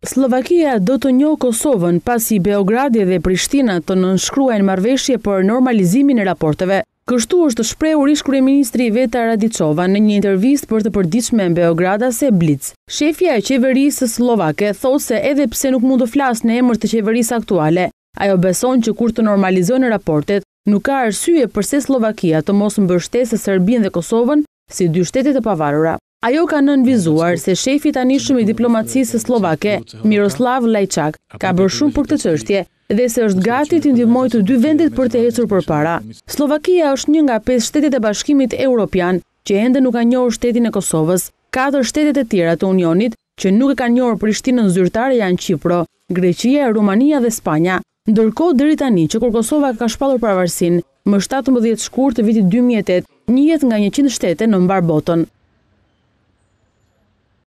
Sllovakia do të njohë Kosovën pasi Beogradi dhe Prishtina të nënshkruajnë marrëveshje për normalizimin e raporteve. Kështu është shprehur ish-kryeministrja Iveta Radiçova në një intervistë për të përditshmen beogradase Blic. Shefja e qeverisë sllovake thotë se edhe pse nuk mund të flasë në emër të qeverisë aktuale, ajo beson që kur të normalizohen raportet, nuk ka arsye përse Sllovakia të mos mbështesë Serbinë dhe Kosovën si dy shtete të pavarura. Ajo ka nënvizuar se shefi i tanishëm i diplomacisë sllovake, Miroslav Lajçak, ka bërë shumë për këtë çështje dhe se është gati t'i ndihmojë të dy vendet për të ecur përpara. Sllovakia është një nga pesë shtetet e Bashkimit Europian që ende nuk ka njohur shtetin e Kosovës. Katër shtetet e tjera të Unionit që nuk e kanë njohur Prishtinën zyrtare janë Qipro, Greqia, Rumania dhe Spanja. Ndërkohë deri tani që kur Kosova ka shpallur pavarësinë, më shtatëmbëdhjetë shkurt të vitit dy mijë e tetë, njihet nga njëqind shtete në mbarë botën.